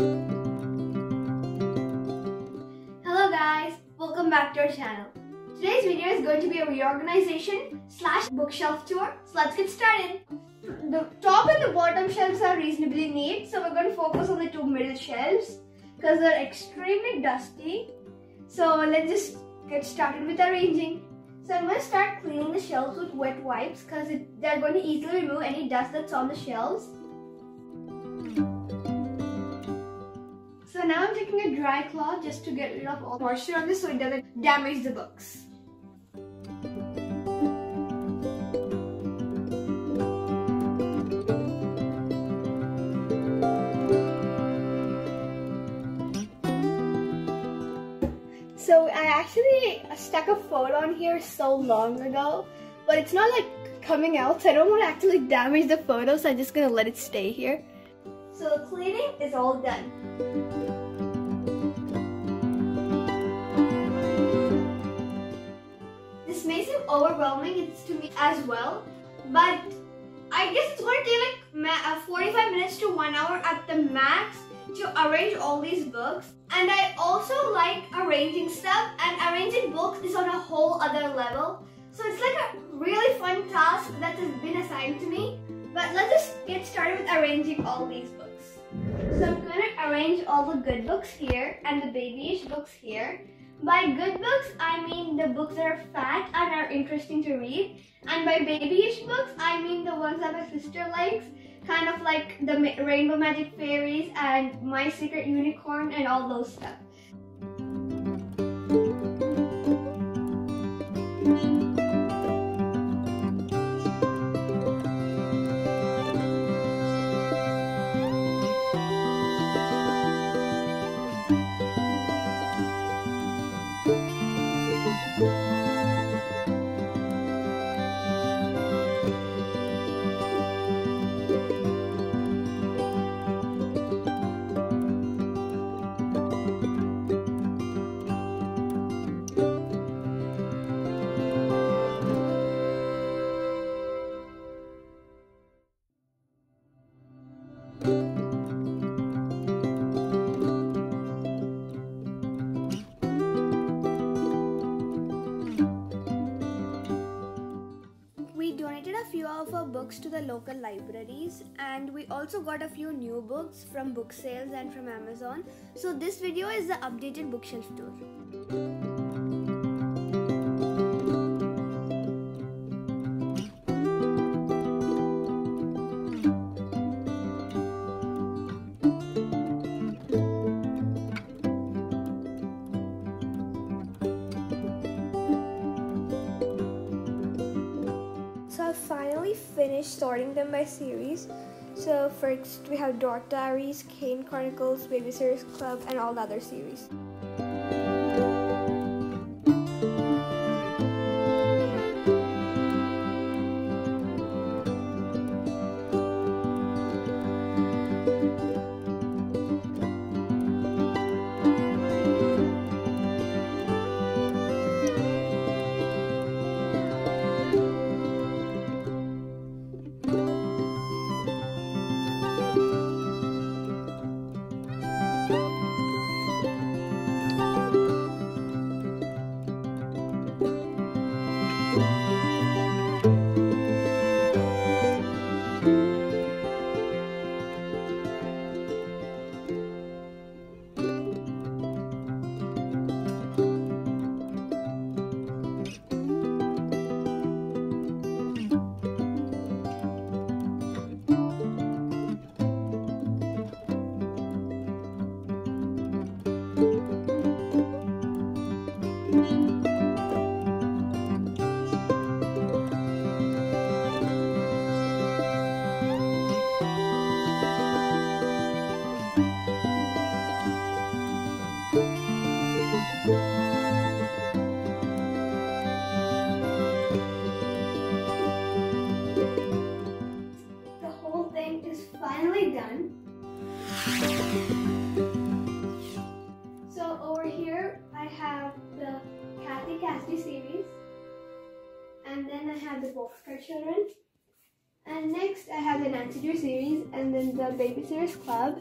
Hello guys, welcome back to our channel. Today's video is going to be a reorganization slash bookshelf tour. So let's get started. The top and the bottom shelves are reasonably neat, so we're going to focus on the two middle shelves because they're extremely dusty. So let's just get started with arranging. So I'm going to start cleaning the shelves with wet wipes because they're going to easily remove any dust that's on the shelves. Now I'm taking a dry cloth just to get rid of all moisture on this so it doesn't damage the books. So I actually stuck a photo on here so long ago, but it's not like coming out, so I don't want to actually damage the photo, so I'm just gonna let it stay here. So the cleaning is all done. Overwhelming it's to me as well, but I guess it's to take like uh, 45 minutes to 1 hour at the max to arrange all these books. And I also like arranging stuff and arranging books is on a whole other level. So it's like a really fun task that has been assigned to me. But let's just get started with arranging all these books. So I'm to arrange all the good books here and the babyish books here. By good books, I mean the books that are fat and are interesting to read. And by babyish books, I mean the ones that my sister likes kind of like the Rainbow Magic Fairies and My Secret Unicorn and all those stuff. Books to the local libraries and we also got a few new books from book sales and from Amazon. So this video is the updated bookshelf tour. Finally finished sorting them by series. So first we have Dark Diaries, Kane Chronicles, Babysitters Club, and all the other series. series. Drew series and then the Babysitters Club.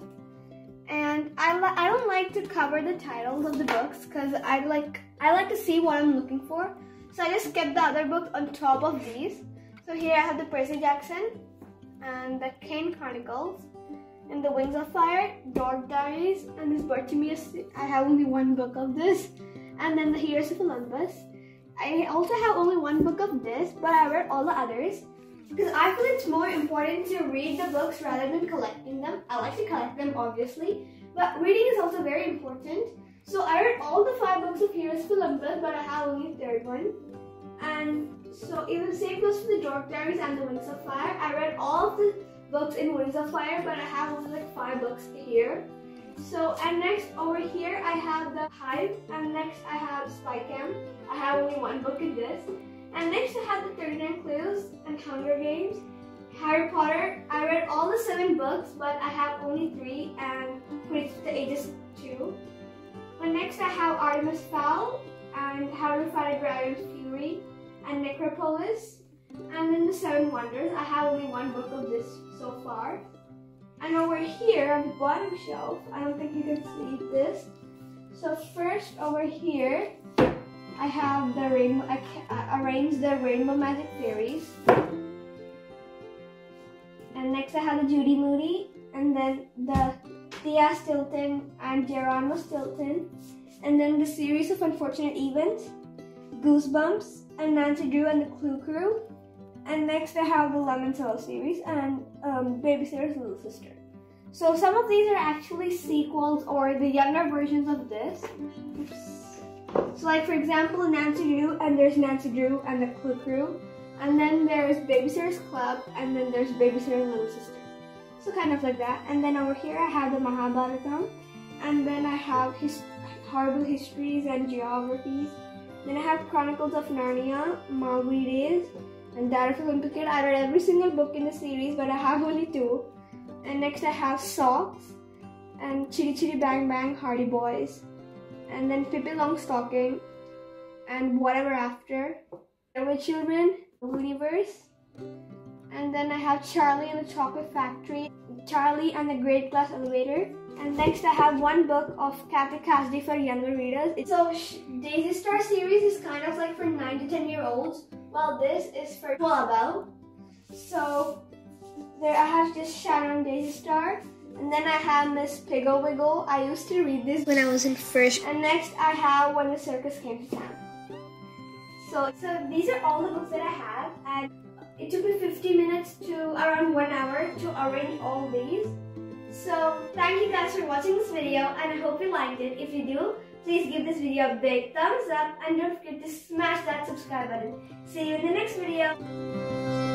and I I don't like to cover the titles of the books because I like I like to see what I'm looking for. So I just kept the other books on top of these. So here I have the Percy Jackson and the Kane Chronicles and the Wings of Fire, Dark Diaries, and this Bartimaeus. I have only one book of this, and then the Heroes of Olympus. I also have only one book of this, but I read all the others because I feel it's more important to read the books rather than collecting them. I like to collect them, obviously, but reading is also very important. So I read all the five books of Heroes of Olympus, but I have only third one. And so even same goes for the Dark Diaries and the Wings of Fire. I read all of the books in Wings of Fire, but I have only like five books here. So, and next over here, I have the Hive, and next I have Spy Camp. I have only one book in this. And next I have the 39 Clues and Hunger Games. Harry Potter, I read all the seven books, but I have only three and reached the ages two. But next I have Artemis Fowl and How to Fight a Dragon's Fury and Necropolis. And then the Seven Wonders, I have only one book of this so far. And over here on the bottom shelf, I don't think you can see this. So first over here, I have the rainbow, I, I arranged the Rainbow Magic Fairies. And next I have the Judy Moody, and then the Thea Stilton and Geronimo Stilton, and then the series of unfortunate events, Goosebumps, and Nancy Drew and the Clue Crew. And next I have the Lemon Solo series and um, Babysitter's Little Sister. So some of these are actually sequels or the younger versions of this. So like for example, Nancy Drew and there's Nancy Drew and the Clue Crew. And then there's Babysitter's Club and then there's Babysitter's Little Sister. So kind of like that. And then over here I have the Mahabharatam. And then I have his horrible histories and geographies. Then I have Chronicles of Narnia, Mowgli Days, and Diary of a Kid. I read every single book in the series, but I have only two. And next I have Socks, and Chitty Chitty Bang Bang, Hardy Boys, and then Pippi Longstocking, and Whatever After, The Children, Universe, and then I have Charlie and the Chocolate Factory, Charlie and the Great Glass Elevator, and next I have one book of Cathy Cassidy for younger readers. So Daizy Star series is kind of like for 9 to 10 year olds, while this is for 12 out. So there I have just Shadow and Daizy Star. And then I have Miss Piggle Wiggle. I used to read this when I was in first. And next I have When the Circus Came to Town. So, so these are all the books that I have. And it took me 50 minutes to around one hour to arrange all these. So thank you guys for watching this video and I hope you liked it. If you do, please give this video a big thumbs up and don't forget to smash that subscribe button. See you in the next video.